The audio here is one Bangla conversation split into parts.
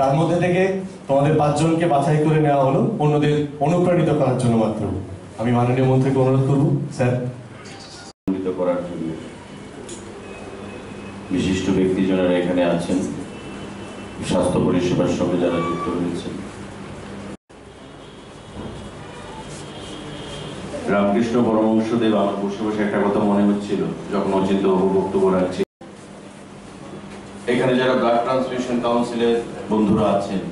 তার মধ্যে থেকে তোমাদের পাঁচজনকে বাছাই করে নেওয়া হলো, অন্যদের অনুপ্রাণিত করার জন্য মাত্র। আমি মাননীয় মন্ত্রীকে অনুরোধ করব, স্যার। করার জন্য। বিশিষ্ট ব্যক্তি যারা এখানে আছেন, স্বাস্থ্য পরিষেবার সঙ্গে যারা যুক্ত রয়েছেন। রামকৃষ্ণ পরমহংসদেব, আমার বসে বসে একটা কথা মনে হচ্ছিল, যখন অচিন্ত বক্তব্য রাখছি। এখানে যারা ব্লাড ট্রান্সমিশন কাউন্সিলের বন্ধুরা আছেন,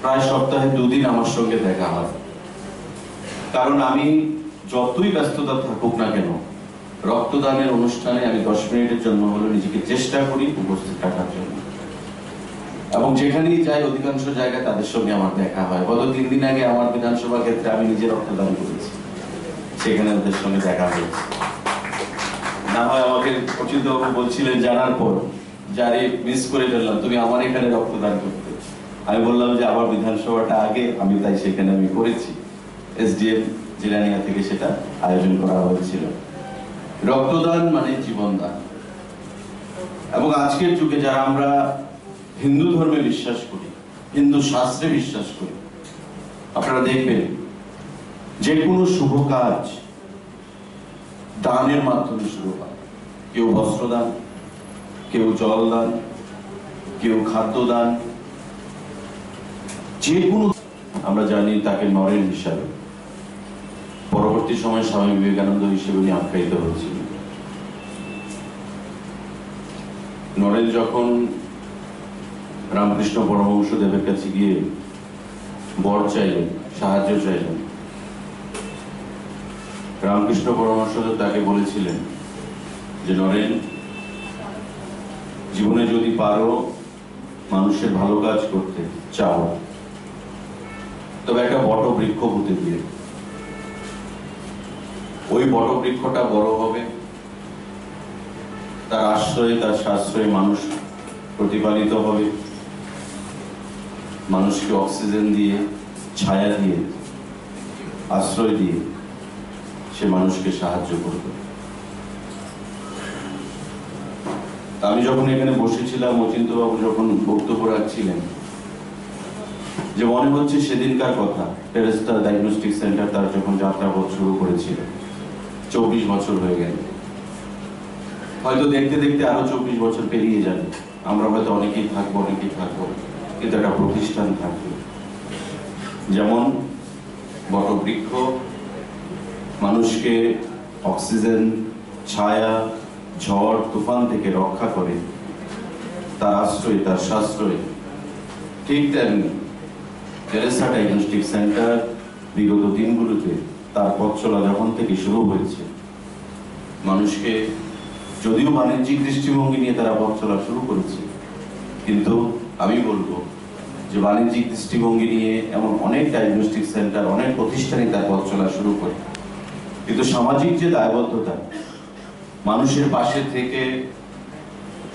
প্রায় সপ্তাহে দুদিন আমার সঙ্গে দেখা হয়। কারণ আমি যতই ব্যস্ততা থাকুক না কেন, রক্তদানের অনুষ্ঠানে আমি দশ মিনিটের জন্য হলো নিজেকে চেষ্টা করি উপস্থিত থাকার জন্য। এবং যেখানেই যাই, অধিকাংশ জায়গায় তাদের সঙ্গে আমার দেখা হয়। গত তিন দিন আগে আমার বিধানসভা ক্ষেত্রে আমি নিজে রক্তদান করেছি। সেখানে ওদের সঙ্গে দেখা হয়েছে। না হয় আমাকে অচিন্তবাবু বলছিলেন জানার পর। যারে মিস করে ফেললাম, তুমি আমার এখানে রক্তদান করতে। আমি বললাম যে আমার বিধানসভাটা আগে, আমি তাই সেখানে আমি করেছি। এসডিএম জিরানিয়া থেকে সেটা আয়োজন করা হয়েছিল। রক্তদান মানে জীবনদান। এবং আজকের যুগে যারা আমরা হিন্দু ধর্মে বিশ্বাস করি, হিন্দু শাস্ত্রে বিশ্বাস করি, আপনারা দেখবেন যে কোনো শুভ কাজ দানের মাধ্যমে শুরু হয়। কেউ বস্ত্রদান কেউ জল দান, কেউ খাদ্য দান। যে কোনো আমরা জানি তাকে নরেন হিসাবে। পরবর্তী সময়ে স্বামী বিবেকানন্দ হিসেবে উনি আখ্যায়িত হয়েছিলেন। নরেন যখন রামকৃষ্ণ পরমহংস দেবের কাছে গিয়ে বর চাইলেন, সাহায্য চাইলেন, রামকৃষ্ণ পরমহংসদেব তাকে বলেছিলেন যে, নরেন জীবনে যদি পারো মানুষের ভালো কাজ করতে, চাও। তবে একটা বট বৃক্ষ হতে দিয়ে। ওই বট বৃক্ষটা বড় হবে। তার আশ্রয়ে, তার সাশ্রয়ে মানুষ প্রতিপালিত হবে। মানুষকে অক্সিজেন দিয়ে, ছায়া দিয়ে, আশ্রয় দিয়ে সে মানুষকে সাহায্য করবে। আমি যখন এখানে বসেছিলাম অচিন্তবাবু যখন বক্তব্য রাখছিলেন, যে মনে হচ্ছে সেদিনকার কথা টেরেস্টা ডায়াগনস্টিক সেন্টার তার যখন যাত্রাপথ শুরু করেছিল, চব্বিশ বছর হয়ে গেল। হয়তো দেখতে দেখতে আরও চব্বিশ বছর পেরিয়ে যাবে। আমরা হয়তো অনেকেই থাকব অনেকেই থাকব কিন্তু একটা প্রতিষ্ঠান থাকবে। যেমন বটবৃক্ষ, মানুষকে অক্সিজেন, ছায়া ঝড়, তুফান থেকে রক্ষা করে। তার আশ্রয়, তার সাশ্রয়। ঠিক তেমনি টেরেসা ডায়াগনস্টিক সেন্টার বিগত দিনগুলোতে তার পথ চলা যখন থেকে শুরু হয়েছে, মানুষকে যদিও বাণিজ্যিক দৃষ্টিভঙ্গি নিয়ে তারা পথ চলা শুরু করেছে, কিন্তু আমি বলব যে বাণিজ্যিক দৃষ্টিভঙ্গি নিয়ে এমন অনেক ডায়াগনস্টিক সেন্টার, অনেক প্রতিষ্ঠানই তার পথ চলা শুরু করে। কিন্তু সামাজিক যে দায়বদ্ধতা মানুষের পাশে থেকে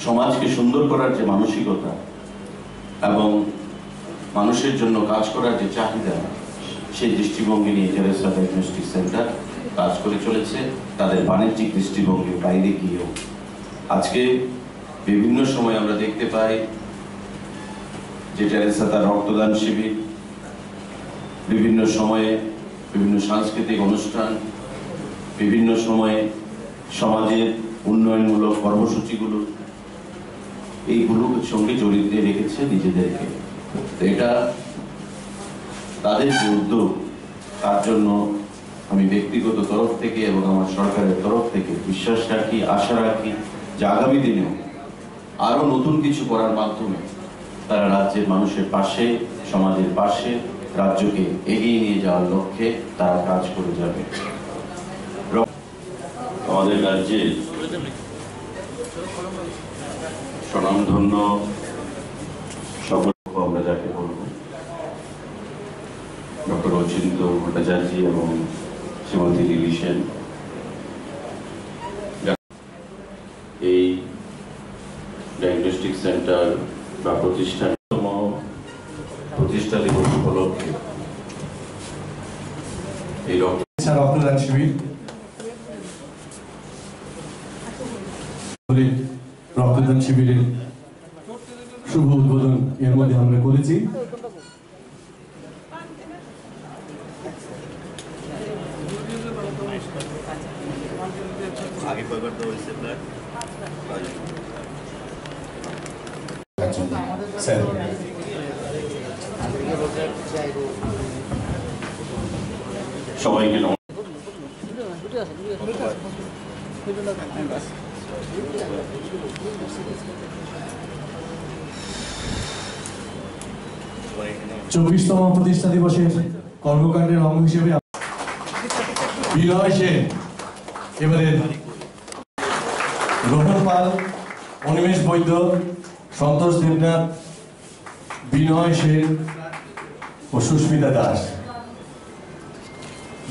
সমাজকে সুন্দর করার যে মানসিকতা এবং মানুষের জন্য কাজ করার যে চাহিদা, সেই দৃষ্টিভঙ্গি নিয়ে টেরেসা ডায়াগনস্টিক সেন্টার কাজ করে চলেছে। তাদের বাণিজ্যিক দৃষ্টিভঙ্গির বাইরে গিয়েও। আজকে বিভিন্ন সময় আমরা দেখতে পাই যে টেরেসা তার রক্তদান শিবির, বিভিন্ন সময়ে বিভিন্ন সাংস্কৃতিক অনুষ্ঠান, বিভিন্ন সময়ে সমাজের উন্নয়নমূলক কর্মসূচিগুলো এইগুলোর সঙ্গে জড়িত রেখেছে নিজেদেরকে। এটা তাদের যে উদ্যোগ, তার জন্য আমি ব্যক্তিগত তরফ থেকে এবং আমার সরকারের তরফ থেকে বিশ্বাস রাখি, আশা রাখি যে আগামী দিনেও আরও নতুন কিছু করার মাধ্যমে তারা রাজ্যের মানুষের পাশে, সমাজের পাশে, রাজ্যকে এগিয়ে নিয়ে যাওয়ার লক্ষ্যে তারা কাজ করে যাবে। আমাদের রাজ্যে স্বনামধন্য সকল আমরা যাকে বলব, ডক্টর অচিন্ত ভট্টাচার্য এবং শ্রীমতী লিলি সেন। এই ডায়াগনস্টিক সেন্টার বা প্রতিষ্ঠানতম প্রতিষ্ঠা দিবস উপলক্ষে এই রক্ত রক্তদান শিবির। রক্তদান শিবিরের শুভ উদ্বোধন এর মধ্যে আমরা করেছি। সবাইকে নমস্কার চব্বিশতম প্রতিষ্ঠা দিবসের কর্মকাণ্ডের অঙ্গ হিসেবে বিনয় সেন এবারে রোহন পাল অনিমেষ বৈদ্য, সন্তোষ দেবনাথ, বিনয় সেন ও সুস্মিতা দাস।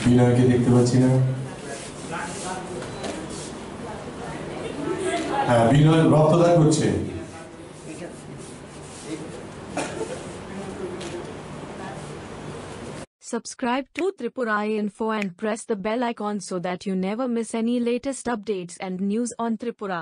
বিনয়কে দেখতে পাচ্ছি না। হ্যাঁ বিনয় রক্তদান করছে Subscribe to Tripura Info and press the bell icon so that you never miss any latest updates and news on Tripura.